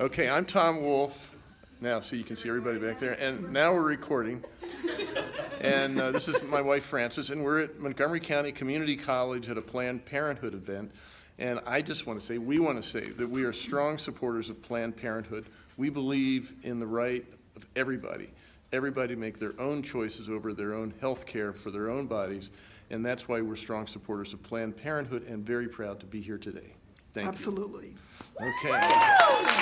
Okay, I'm Tom Wolf. Now, so you can see everybody back there. And now we're recording. And uh, this is my wife Frances, and we're at Montgomery County Community College at a Planned Parenthood event. And I just want to say, we want to say that we are strong supporters of Planned Parenthood. We believe in the right of everybody, everybody make their own choices over their own health care for their own bodies. And that's why we're strong supporters of Planned Parenthood and very proud to be here today. Thank you. Absolutely. Okay.